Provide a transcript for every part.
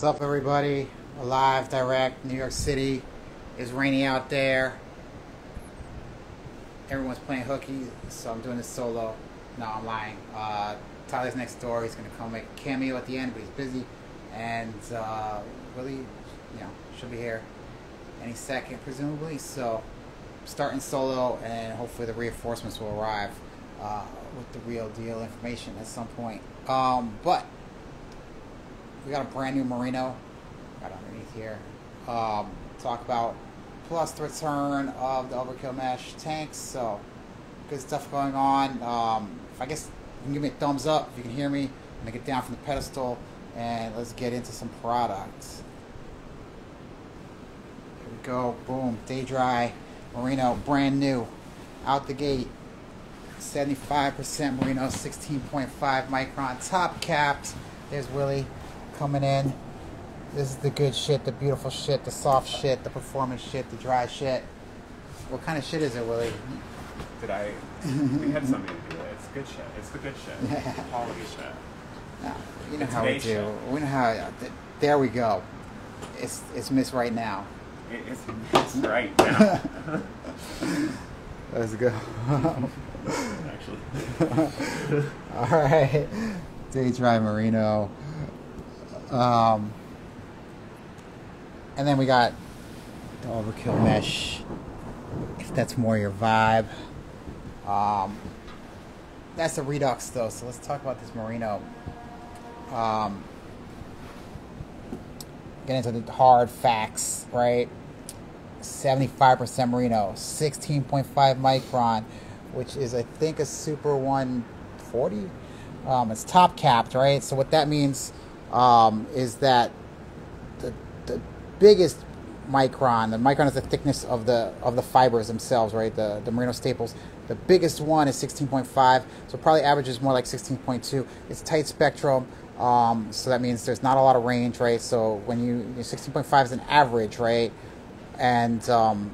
What's up, everybody? Alive, direct, New York City. It's rainy out there. Everyone's playing hooky, so I'm doing this solo. No, I'm lying. Uh, Tyler's next door. He's gonna come make a cameo at the end, but he's busy. And uh, really, you know, she'll be here any second, presumably. So, starting solo, and hopefully the reinforcements will arrive uh, with the real deal information at some point. Um, but we got a brand new Merino right underneath here. Um, talk about plus the return of the Overkill Mesh tanks. So good stuff going on. Um, I guess you can give me a thumbs up if you can hear me. I'm gonna get down from the pedestal and let's get into some products. Here we go. Boom. Daydry Merino, brand new, out the gate. 75% Merino, 16.5 micron, top capped. There's Willie coming in. This is the good shit, the beautiful shit, the soft shit, the performance shit, the dry shit. What kind of shit is it, Willie? Did I? we had somebody to do it. It's good shit. It's the good shit. Quality shit. No, you know It's how we do. shit. We know how. th- There we go. It's it's Miss right now. It, it's, it's right now. Let's go. Actually. All right, Daydry merino. Um, and then we got the overkill mesh. If that's more your vibe. Um, that's the redux though. So let's talk about this merino. Um, get into the hard facts, right? 75% merino, 16.5 micron, which is I think a super 140. Um, it's top capped, right? So what that means um, is that the, the biggest micron, the micron is the thickness of the of the fibers themselves, right? The the merino staples. The biggest one is 16.5, so probably averages more like 16.2. It's tight spectrum, um, so that means there's not a lot of range, right? So when you 16.5 is an average, right? And um,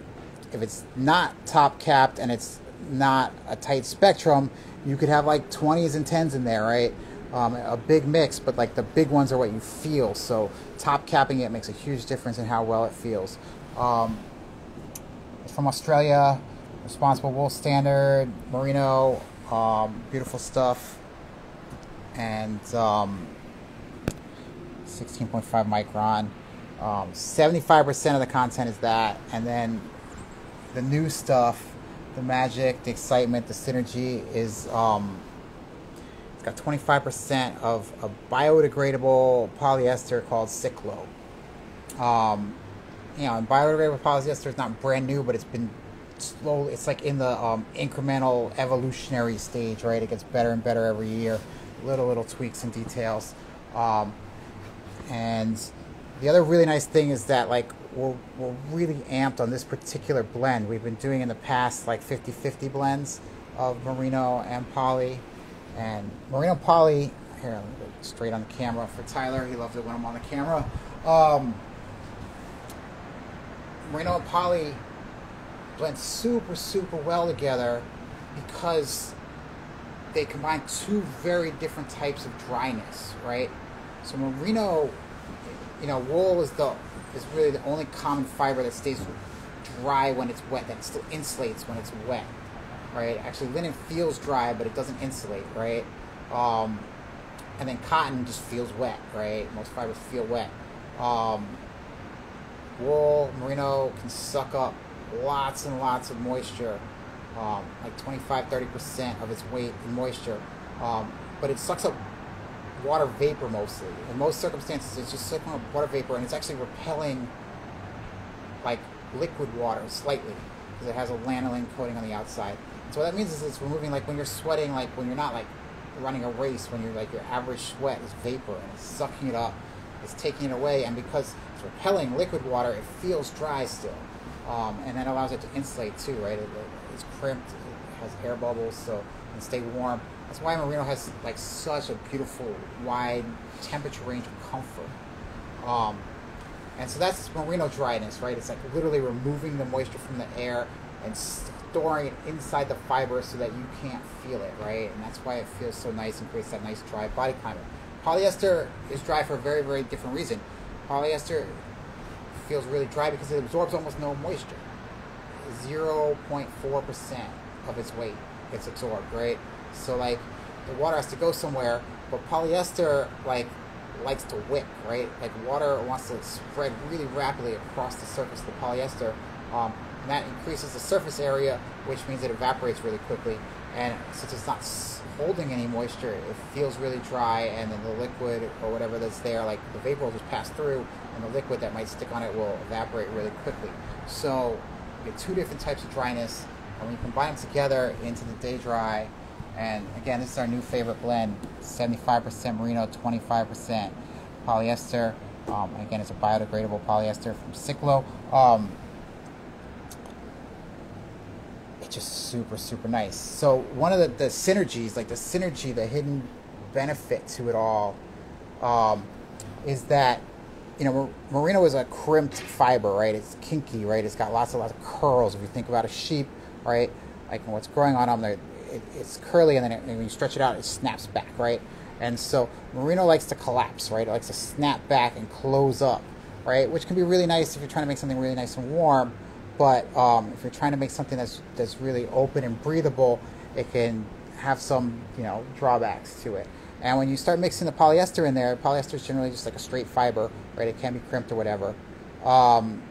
if it's not top capped and it's not a tight spectrum, you could have like 20s and 10s in there, right? Um, a big mix, but like the big ones are what you feel. So top capping it makes a huge difference in how well it feels. Um, it's from Australia, responsible wool standard, merino, um, beautiful stuff, and um, 16.5 micron. Um, 75% of the content is that, and then the new stuff, the magic, the excitement, the synergy is um, got 25% of a biodegradable polyester called Ciclo. Um, you know, and biodegradable polyester is not brand new, but it's been slowly. It's like in the um, incremental evolutionary stage, right? It gets better and better every year. Little little tweaks and details. Um, and the other really nice thing is that like we're, we're really amped on this particular blend. We've been doing in the past like 50-50 blends of merino and poly. And merino poly, here, straight on the camera for Tyler. He loves it when I'm on the camera. Um, merino and poly blend super, super well together because they combine two very different types of dryness, right? So merino, you know, wool is the is really the only common fiber that stays dry when it's wet, that still insulates when it's wet, right? Actually, linen feels dry, but it doesn't insulate, right? Um, and then cotton just feels wet, right? Most fibers feel wet. Um, wool, merino can suck up lots and lots of moisture, um, like 25 30% of its weight in moisture. Um, but it sucks up water vapor mostly. In most circumstances, it's just sucking up water vapor and it's actually repelling like liquid water slightly because it has a lanolin coating on the outside. So what that means is it's removing like when you're sweating, like when you're not like running a race, when you're like your average sweat is vapor and it's sucking it up, it's taking it away, and because it's repelling liquid water, it feels dry still, um, and that allows it to insulate too, right? It, it- it's crimped, it has air bubbles, so it can stay warm. That's why merino has like such a beautiful wide temperature range of comfort. Um, and so that's merino dryness, right? It's like literally removing the moisture from the air and storing it inside the fiber so that you can't feel it, right? And that's why it feels so nice and creates that nice dry body climate. Polyester is dry for a very, very different reason. Polyester feels really dry because it absorbs almost no moisture. 0.4% of its weight gets absorbed, right? So like the water has to go somewhere, but polyester like likes to wick, right? Like water wants to spread really rapidly across the surface of the polyester, um, and that increases the surface area, which means it evaporates really quickly. And since it's not holding any moisture, it feels really dry, and then the liquid or whatever that's there, like the vapor will just pass through, and the liquid that might stick on it will evaporate really quickly. So you get two different types of dryness, and when you combine them together into the Daydry, and again, this is our new favorite blend 75% merino, 25% polyester. Um, again, it's a biodegradable polyester from Ciclo. Um, it's just super, super nice. So, one of the, the synergies, like the synergy, the hidden benefit to it all, um, is that you know, merino is a crimped fiber, right? It's kinky, right? It's got lots and lots of curls. If you think about a sheep, right, like what's growing on them, it, it's curly, and then it, when you stretch it out, it snaps back, right? And so merino likes to collapse, right? It likes to snap back and close up, right? Which can be really nice if you're trying to make something really nice and warm. But um, if you're trying to make something that's that's really open and breathable, it can have some you know drawbacks to it. And when you start mixing the polyester in there, polyester is generally just like a straight fiber, right? It can be crimped or whatever. Um,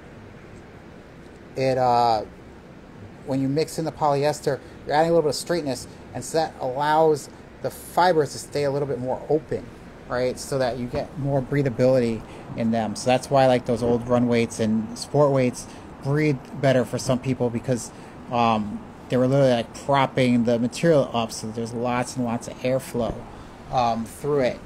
it uh, when you mix in the polyester, you're adding a little bit of straightness, and so that allows the fibers to stay a little bit more open, right? So that you get more breathability in them. So that's why I like those old run weights and sport weights breathe better for some people because um, they were literally like propping the material up, so there's lots and lots of airflow um, through it.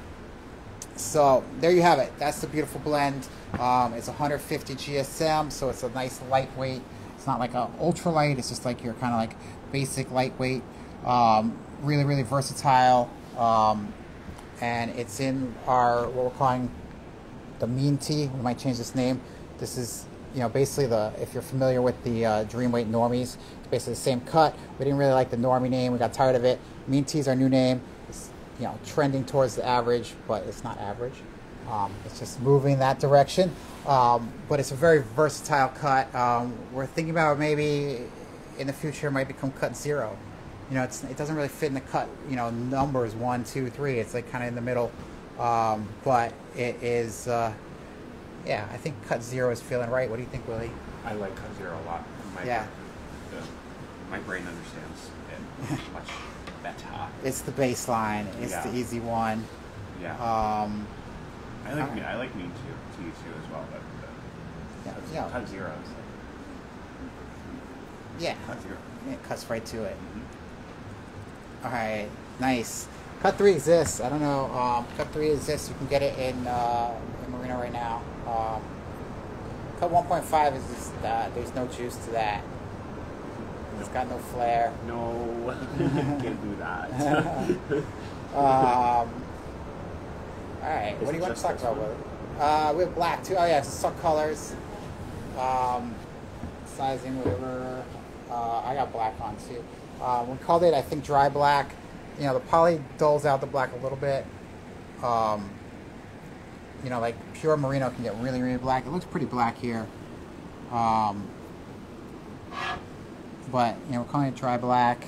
So there you have it. That's the beautiful blend. Um, it's 150 GSM, so it's a nice lightweight. It's not like a ultralight. It's just like your kind of like basic lightweight. Um, really, really versatile. Um, and it's in our what we're calling the mean tee. We might change this name. This is you know basically the if you're familiar with the uh, Dreamweight Normies, it's basically the same cut. We didn't really like the Normie name. We got tired of it. Mean tee is our new name It's you know trending towards the average, but it's not average. Um, it's just moving that direction. Um, but it's a very versatile cut. Um, we're thinking about maybe in the future it might become cut zero. You know, it's it doesn't really fit in the cut. You know, numbers one, two, three. It's like kind of in the middle. Um, but it is. Uh, yeah, I think cut zero is feeling right. What do you think, Willie? I like cut zero a lot. My yeah. Brain, my brain understands it much better. It's the baseline. It's yeah. the easy one. Yeah. Um, I like me. I like me too. To you too as well. But, but yeah, cut, yeah. cut zero. Like, yeah. Cut zero. It cuts right to it. Mm-hmm. All right. Nice. Cut three exists. I don't know. Um, cut three exists. You can get it in, uh, in Merino right now. Um, cut 1.5 is just, uh, there's no juice to that. It's got no flair. No, can't do that. um, all right, what do you want to talk about? Uh, we have black too. Oh yeah, some colors, um, sizing, whatever. Uh, I got black on too. Uh, we called it, I think, dry black. You know, the poly dulls out the black a little bit. Um, you know, like pure merino can get really, really black. It looks pretty black here. Um, but you know we're calling it dry black.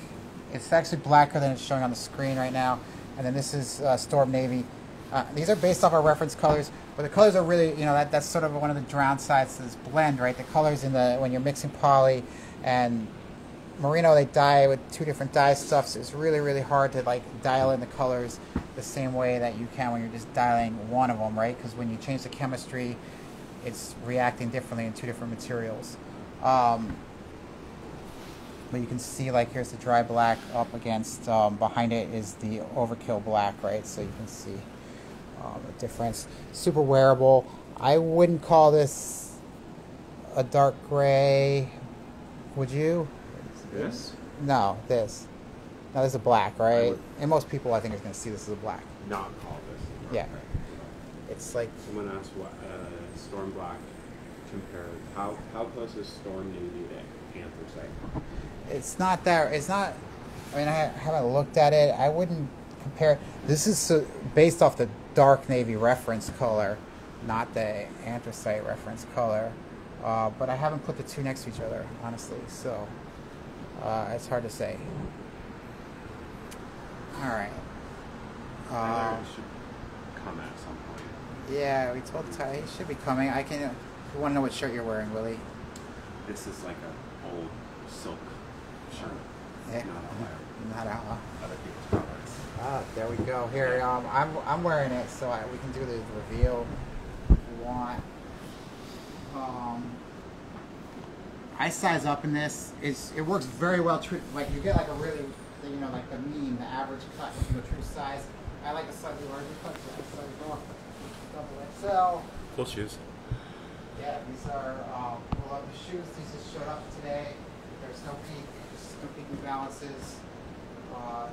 It's actually blacker than it's showing on the screen right now. And then this is uh, Storm Navy. Uh, these are based off our reference colors, but the colors are really, you know, that, that's sort of one of the downsides to this blend, right? The colors in the when you're mixing poly and merino, they dye with two different dye stuffs. So it's really, really hard to like dial in the colors the same way that you can when you're just dialing one of them, right? Because when you change the chemistry, it's reacting differently in two different materials. Um, but you can see like here's the dry black up against um, behind it is the overkill black right? So you can see um, the difference. Super wearable. I wouldn't call this a dark gray. Would you? This? No this now this is a black right and most people I think are going to see this as a black not call this yeah it's like someone asked what uh, storm black compared how how close is storm navy to anthracite it's not that. It's not. I mean, I haven't looked at it. I wouldn't compare. This is so, based off the dark navy reference color. not the anthracite reference color. Uh, but I haven't put the two next to each other, honestly, so uh, it's hard to say. All right. Tyler Um, should come at some point. yeah, we told Ty he should be coming. I can. You want to know what shirt you're wearing, Willie? This is like an old silk shirt. Yeah. Not wire. Not out. Other people's products. Ah, there we go. Here, um, I'm I'm wearing it, so I, we can do the reveal if you want. Um, I size up in this. It's it works very well. Like you get like a really, you know, like the mean, the average cut. You go true size, I like a slightly larger cut. So I size off double XL. Cool shoes. Yeah, these are um, we love the shoes. These just showed up today. There's no peak, just no peak New Balances. Uh,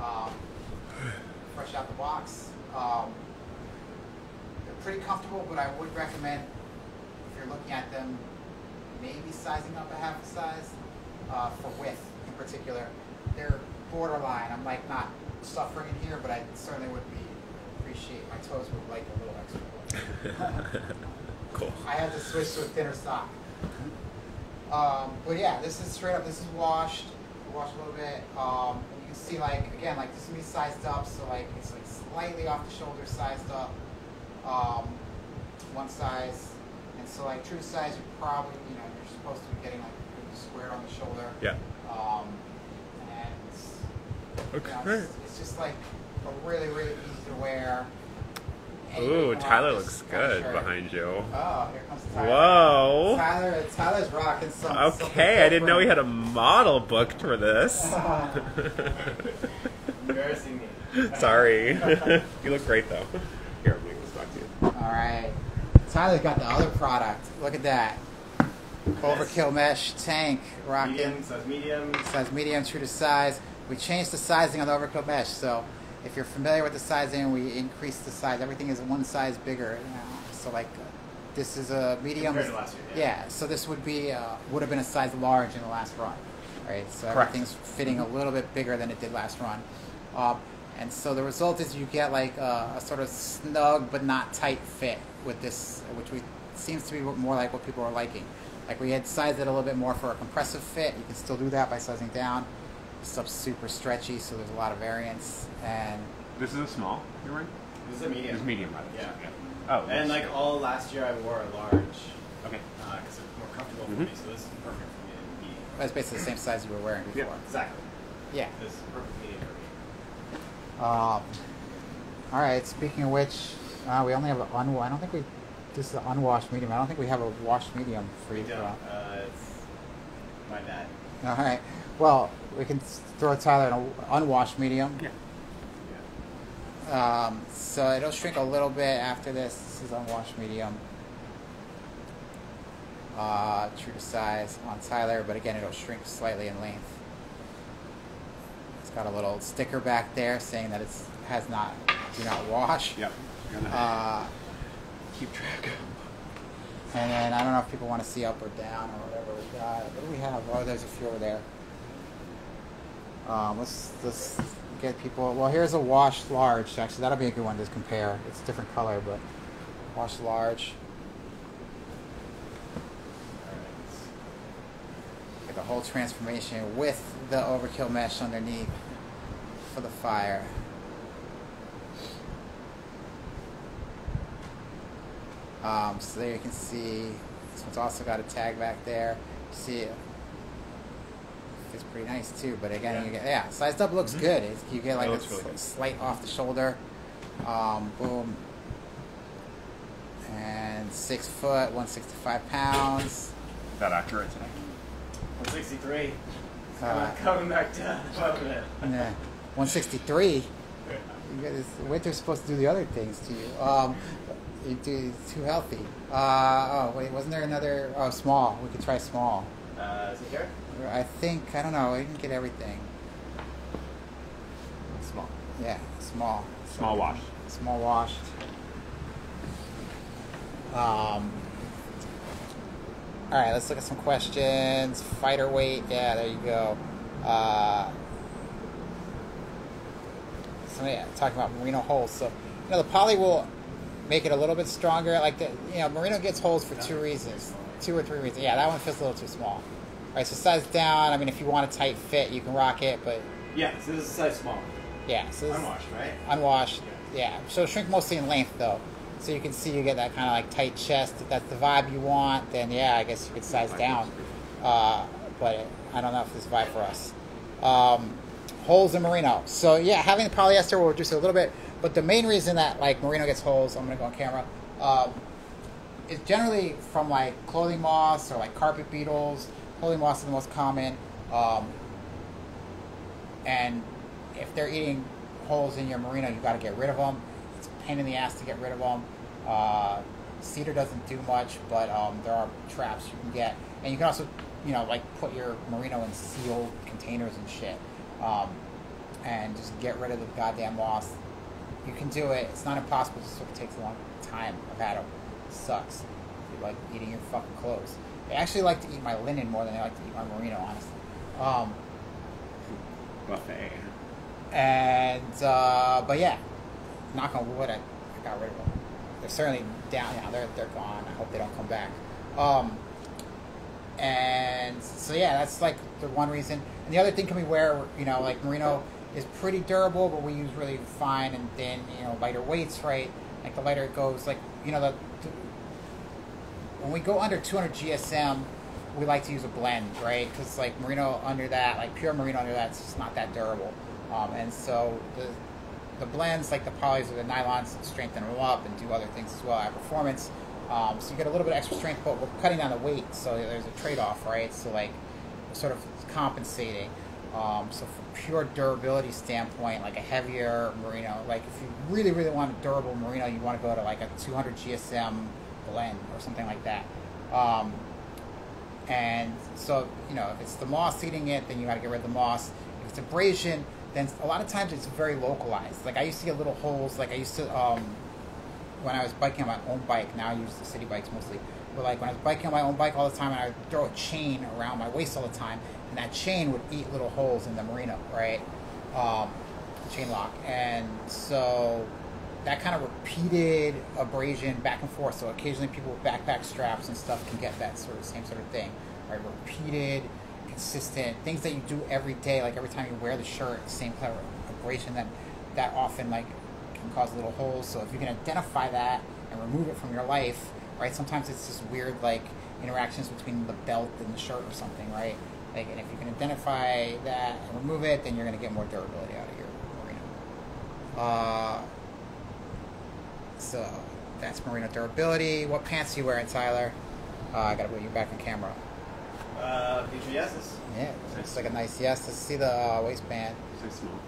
um, fresh out the box. Um, they're pretty comfortable, but I would recommend if you're looking at them, maybe sizing up a half a size uh, for width particular. They're borderline. I'm like not suffering in here, but I certainly would be appreciate my toes would like a little extra. cool. I had to switch to a thinner sock. Um, but yeah, this is straight up. This is washed. Washed a little bit. Um, you can see like again, like this is me sized up, so like it's like slightly off the shoulder sized up. Um, one size, and so like true size, you're probably you know you're supposed to be getting like square on the shoulder. Yeah. Um, and you know, Okay. it's, it's just like a really really easy to wear. Ooh, can rock Tyler looks good shirt. behind you. Oh, here comes Tyler. Whoa. Tyler, Tyler's rocking some. something Okay, I didn't know he had a model booked for this. Embarrassing me. Sorry. you look great though. Here, I'm gonna talk to you. All right. Tyler's got the other product. Look at that. Overkill mesh tank rocking Medium, size medium. size medium, true to size. We changed the sizing on the overkill mesh, so if you're familiar with the sizing, we increased the size. Everything is one size bigger now. So like, uh, this is a medium. Compared to last year, yeah. So this would be uh, would have been a size large in the last run, right? So Correct. everything's fitting a little bit bigger than it did last run, um, and so the result is you get like a, a sort of snug but not tight fit with this, which we seems to be more like what people are liking. Like we had sized it a little bit more for a compressive fit. You can still do that by sizing down. Stuff's super stretchy, so there's a lot of variance. And This is a small. You're right. This is a medium. It's medium, right? Yeah. Oh. And yes. like all last year, I wore a large Okay. because it's more comfortable for Mhm. me. So this is perfect for me to be. that's basically the same size you were wearing before. Yeah. before. Exactly. Yeah. This is perfect medium for me. Um, all right. Speaking of which, uh, we only have one. I don't think we. This is an unwashed medium. I don't think we have a washed medium for you. We to don't. Uh, it's my bad. All right. Well, we can s- throw Tyler in an unwashed medium. Yeah. Um, so it'll shrink a little bit after this. This is unwashed medium. Uh, true to size on Tyler, but again, it'll shrink slightly in length. It's got a little sticker back there saying that it's has not do not wash. Yep. Gonna Uh, keep track. and then I don't know if people want to see up or down or whatever we got. What do we have? Oh, there's a few over there. Um, let's let's get people. Well, here's a wash large. Actually, that'll be a good one to compare. It's a different color, but wash large. Get the whole transformation with the overkill mesh underneath for the fire. Um, so there you can see this one's also got a tag back there. See. It's pretty nice too, but again, Yeah. you get yeah, sized up looks Mhm. good. It's, you get like a looks really good. slight off the shoulder. Um, boom. And six foot, one sixty five pounds. Is that accurate today? 163. Uh, Coming back down. Loving it. Nah, 163. You guys, winter's supposed to do the other things to you. Um, you do it's too healthy. Uh, oh wait, wasn't there another? Oh, small. We could try small. Uh, is it here? I think I don't know. I didn't get everything. Small. Yeah, small. Small wash. Small washed. Um. All right, let's look at some questions. Fighter weight. Yeah, there you go. Uh, so yeah, talking about merino holes. So you know the polywool make it a little bit stronger. Like the you know, merino gets holes for two reasons, two or three reasons. Yeah, that one feels a little too small. All right, so size down. I mean, if you want a tight fit, you can rock it, but Yeah, so this is a size small. yeah, so Unwashed, right? unwashed. Yeah, so shrink mostly in length though, so you can see you get that kind of like tight chest. If that's the vibe you want, then yeah, I guess you could size down. Uh, but I don't know if this is vibe for us. Um, holes in merino. So yeah, having the polyester will reduce it a little bit, but the main reason that like merino gets holes, I'm gonna go on camera, um, is generally from like clothing moths or like carpet beetles. Clothing moths are the most common. Um, and if they're eating holes in your merino, you've got to get rid of them. It's a pain in the ass to get rid of them. Uh, cedar doesn't do much, but um, there are traps you can get, and you can also, you know, like put your merino in sealed containers and shit, um, and just get rid of the goddamn moss. You can do it. It's not impossible. It just sort of takes a long time. I've had them. It sucks. You like eating your fucking clothes. They actually like to eat my linen more than they like to eat my merino, honestly. Um, Buffet. and uh, but yeah, knock on wood, I, I got rid of them. They're certainly down now. They're they're gone. I hope they don't come back. Um, and so yeah, that's like the one reason. And the other thing can we wear? you know like merino is pretty durable, but we use really fine and thin, you know, lighter weights, right? Like the lighter it goes, like you know the, the when we go under 200 GSM, we like to use a blend, right? Because like merino under that, like pure merino under that, it's just not that durable. Um, and so the the blends, like the polys or the nylons, strengthen them up and do other things as well. Add performance, um, so you get a little bit of extra strength, but we're cutting down the weight, so there's a trade-off, right? So like, sort of compensating. Um, so from pure durability standpoint, like a heavier merino, like if you really really want a durable merino, you want to go to like a 200 GSM blend or something like that. Um, and so, you know, if it's the moss eating it, then you got to get rid of the moss. If it's abrasion, then a lot of times it's very localized. Like I used to get little holes. Like I used to, um, when I was biking on my own bike, now I use the city bikes mostly. But like when I was biking on my own bike all the time, and I would throw a chain around my waist all the time, and that chain would eat little holes in the merino, right? Um, chain lock. And so that kind of repeated abrasion back and forth. So occasionally people with backpack straps and stuff can get that sort of same sort of thing, right? Repeated, consistent things that you do every day, like every time you wear the shirt, same kind of abrasion. That that often like can cause little holes. So if you can identify that and remove it from your life, right? Sometimes it's just weird like interactions between the belt and the shirt or something, right? Like, and if you can identify that and remove it, then you're going to get more durability out of your merino. Uh, so that's merino durability. What pants are you wearing, Tyler? Uh, I gotta put you back on camera. Uh, future yeses. Yeah, it's like a nice yes. Let's see the uh, waistband. So small.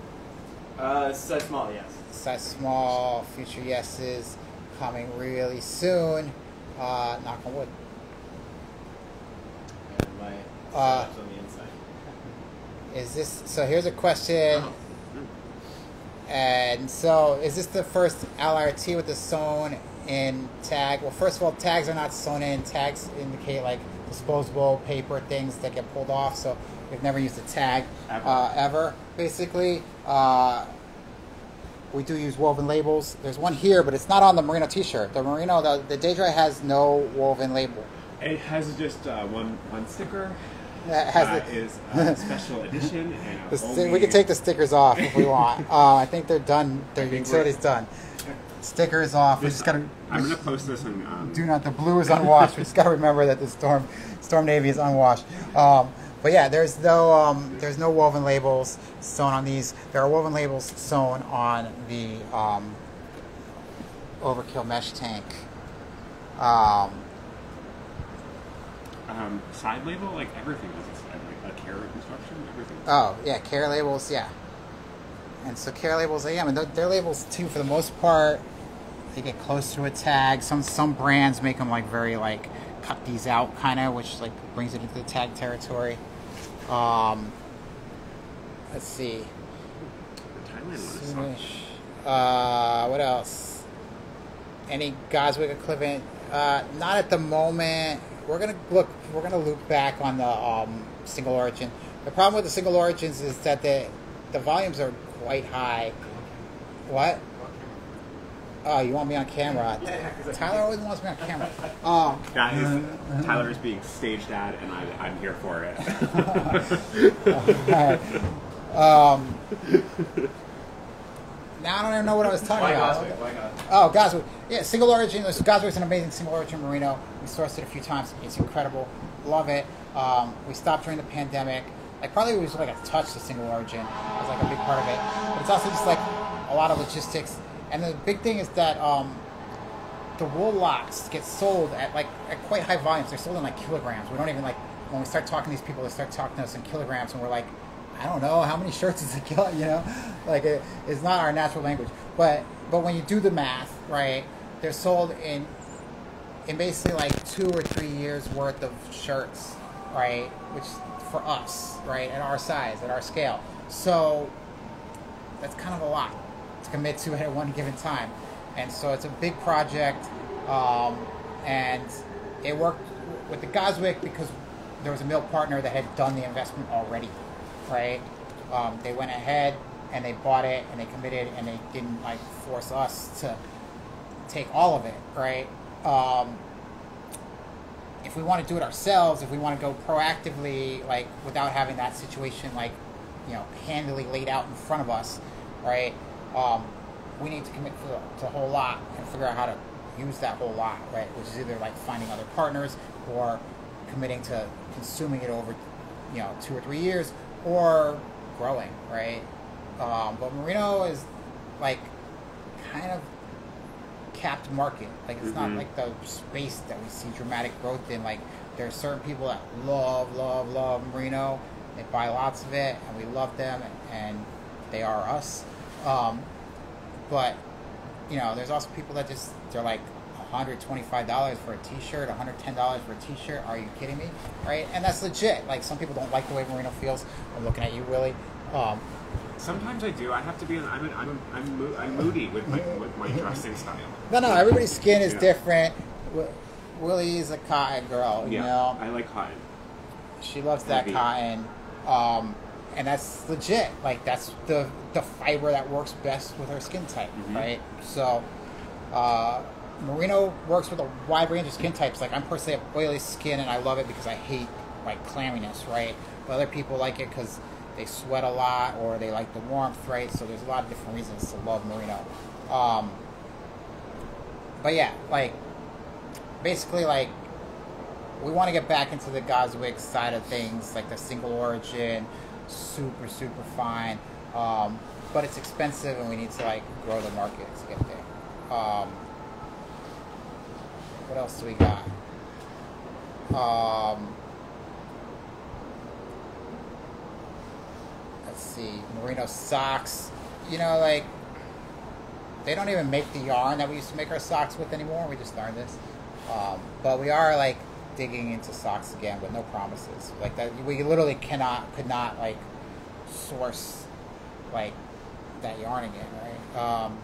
Uh, it's size small, yes. Size small. Future yeses coming really soon. Uh, knock on wood. And my Uh, straps on the inside. Is this so? Here's a question. Oh. And so, is this the first LRT with the sewn in tag? Well, first of all, tags are not sewn in. Tags indicate like disposable paper things that get pulled off. So we've never used a tag Ever. uh, ever. Basically, uh, we do use woven labels. There's one here, but it's not on the Merino T-shirt. The Merino, the, the Daydry has no woven label. It has just uh, one one sticker. That has uh, the- is a special edition. And The sti- we can take the stickers off if we want. Uh, I think they're done. Their utility's done. Stickers off. We just gotta. I'm gonna post this on. Um, do not. The blue is unwashed. we just gotta remember that the storm, storm navy is unwashed. Um, but yeah, there's no um, there's no woven labels sewn on these. There are woven labels sewn on the um, overkill mesh tank. Um, side label, like everything has a side label. A carrot construction, everything. Oh yeah, care labels, yeah. And so care labels, yeah, I mean they're labels too for the most part. They get close to a tag. Some some brands make them like very like cut these out kind of, which like brings it into the tag territory. Um, let's see. The Thailand one is soft. Uh, what else? Any Goswick equivalent? Uh, not at the moment. We're gonna look. We're gonna loop back on the um, single origin. The problem with the single origins is that the the volumes are quite high. What? Oh, you want me on camera? Yeah, 'cause I- Tyler always wants me on camera. Um, Guys, Tyler is being stage dad, and I, I'm here for it. Um, now I don't even know what I was talking Why about. Goswick? Why Goswick? Oh, Goswick. Yeah, single origin. Goswick's an amazing single origin merino. We sourced it a few times. It's incredible. Love it. Um, we stopped during the pandemic. Like probably it was like a touch to single origin. It was like a big part of it. But it's also just like a lot of logistics. And the big thing is that um, the wool locks get sold at like at quite high volumes. They're sold in like kilograms. We don't even like when we start talking to these people, they start talking to us in kilograms, and we're like, I don't know how many shirts is a kilo. You know, like it, it's not our natural language. But but when you do the math, right, they're sold in in basically like two or three years worth of shirts, right? Which for us, right, at our size, at our scale. So that's kind of a lot to commit to at one given time. And so it's a big project, um, and it worked with the Goswick because there was a mill partner that had done the investment already, right? Um, they went ahead and they bought it and they committed and they didn't like force us to take all of it, right? Um, if we want to do it ourselves, if we want to go proactively, like without having that situation, like you know, handily laid out in front of us, right? Um, we need to commit to the, to whole lot and figure out how to use that whole lot, right? Which is either like finding other partners or committing to consuming it over, you know, two or three years, or growing, right? Um, but Merino is like kind of capped market. Like it's not Mhm. like the space that we see dramatic growth in. Like there are certain people that love, love, love merino. They buy lots of it, and we love them, and they are us. Um, but you know, there's also people that just they're like. $125 for a t-shirt, $110 for a t-shirt. Are you kidding me? Right? And that's legit. Like some people don't like the way Merino feels. I'm looking at you, Willie. Um, Sometimes I do. I have to be. I'm. I'm. I'm. I'm, mo- I'm moody with my with my dressing style. no, no, everybody's skin is Yeah. different. Willie's a cotton girl, you Yeah, know. I like cotton. She loves that Heavy. cotton, um, and that's legit. Like that's the the fiber that works best with her skin type, Mhm. right? So, uh, merino works with a wide range of skin types. Like I'm personally have oily skin, and I love it because I hate like clamminess, right? But other people like it because they sweat a lot or they like the warmth, right? So there's a lot of different reasons to love merino. Um, but yeah, like basically like we want to get back into the Goswick side of things, like the single origin, super super fine. Um, but it's expensive, and we need to like grow the market to get there. Um, what else do we got? Um, let's see, merino socks. You know, like they don't even make the yarn that we used to make our socks with anymore. We just learned this. Um, but we are like digging into socks again with no promises. Like that, we literally cannot, could not like source like that yarn again, right? Um,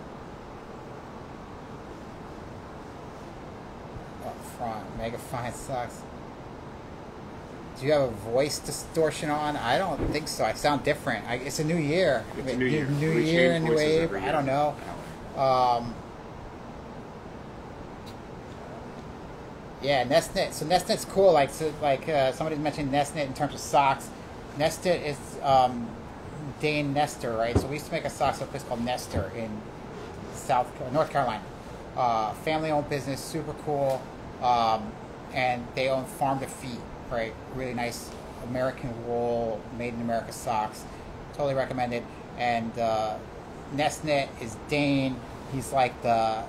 up front, mega fine socks. Do you have a voice distortion on? I don't think so. I sound different. I, it's a new year. It's a new year. New We year, new wave. I don't know. Um, yeah, Nestnet. So Nestnet's cool. Like, so, like uh, somebody mentioned Nestnet in terms of socks. Nestnet is um, Dane Nester, right? So we used to make a socks a place called Nester in South North Carolina. Uh, family-owned business, super cool, um, and they own Farm to Feet, right? Really nice American wool, made in America socks. Totally recommended. And uh, Nestnet is Dane. He's like the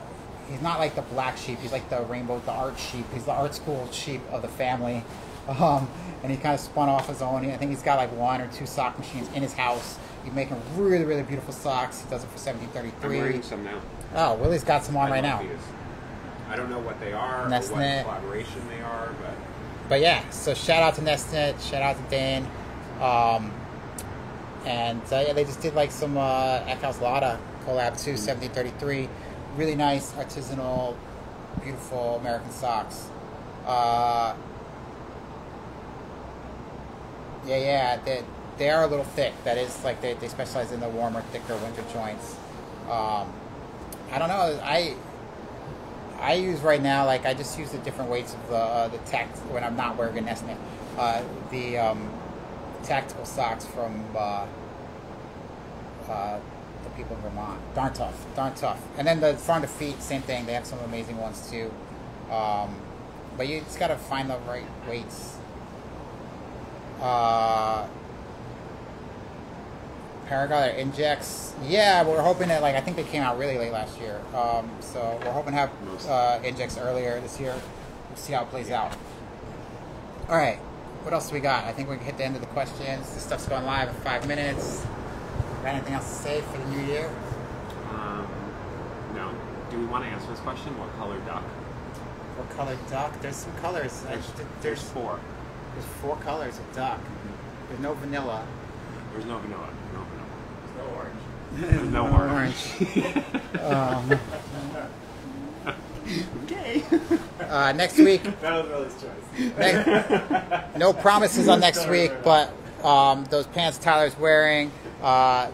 he's not like the black sheep. He's like the rainbow, the art sheep. He's the art school sheep of the family. Um, and he kind of spun off his own. I think he's got like one or two sock machines in his house. He's making really, really beautiful socks. He does it for I'm 1733. wearing some now. Oh, Willie's got some on right now. I don't know what they are or Nestnet. what collaboration they are, but But yeah, so shout out to Nestnet, shout out to Dan, Um, and uh, yeah, they just did like some uh, Eckhaus Latta collab too, 1733. Really nice, artisanal, beautiful American socks. Uh, yeah, yeah, they, they are a little thick. That is like they, they specialize in the warmer, thicker winter joints. Um, I don't know. I I use right now like I just use the different weights of the uh, the tact when I'm not wearing a nest. Uh, the um, tactical socks from uh, uh, the people in Vermont. Darn tough, darn tough. And then the Farm to Feet, same thing. They have some amazing ones too. Um, but you just gotta find the right weights. Paragon injects. Yeah, we're hoping that like I think they came out really late last year. Um, so we're hoping to have uh, injects earlier this year. We'll see how it plays out. All right, what else do we got? I think we can hit the end of the questions. This stuff's going live in five minutes. Got anything else to say for the new year? Um, no. Do we want to answer this question? What color duck? What color duck? There's some colors. I- There's, there's there's four. there's four colors of duck. There's no vanilla. There's no vanilla. No No orange. no orange. Um, okay. uh, next week, That was Willie's choice. Next- no promises on next week, but um, those pants Tyler's wearing, uh,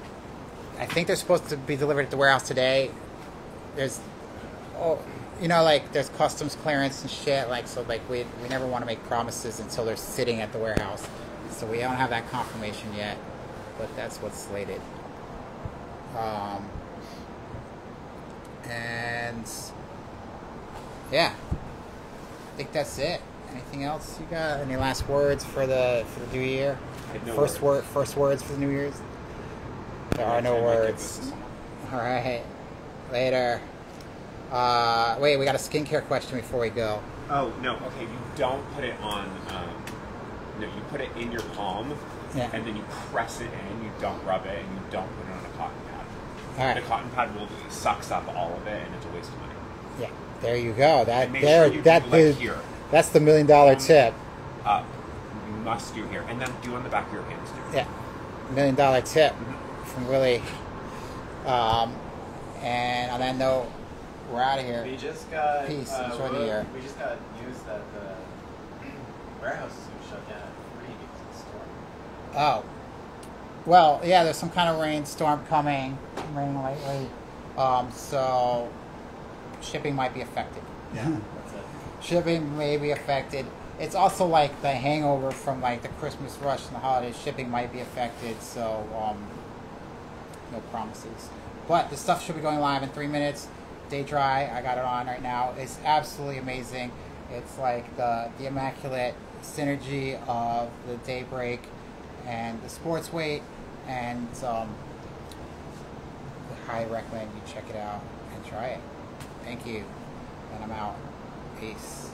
I think they're supposed to be delivered at the warehouse today. There's, oh, you know, like there's customs clearance and shit. Like so, like we we never want to make promises until they're sitting at the warehouse. So we don't have that confirmation yet, but that's what's slated. Um, and yeah, I think that's it. Anything else you got? Any last words for the for the new year? No first words. word, first words for the New Year's. There are no I might give words. this to someone. All right, later. Uh, wait, we got a skincare question before we go. Oh no. Okay, you don't put it on. Um, no, you put it in your palm, Yeah. and then you press it in. You don't rub it, and you don't put it on a cotton pad. All right. The cotton pad will sucks up all of it, and it's a waste of money. Yeah, there you go. That make there, sure you that do, like, here. that's the million dollar Um, tip. Up. You must do here, and then do on the back of your hands too. Yeah, million dollar tip Mhm. from Willie. Um, and on that note, we're out of here. We just got. Peace. Uh, Enjoy the year. We just got news that the warehouse is going to shut down at three because of the storm. Oh. Well, yeah, there's some kind of rainstorm coming, raining lately. Um, so shipping might be affected. Yeah. Shipping may be affected. It's also like the hangover from like the Christmas rush and the holidays. Shipping might be affected, so um, no promises. But the stuff should be going live in three minutes. Daydry, I got it on right now. It's absolutely amazing. It's like the the immaculate synergy of the daybreak and the sports weight, and um, I highly recommend you check it out and try it. Thank you, and I'm out. Peace.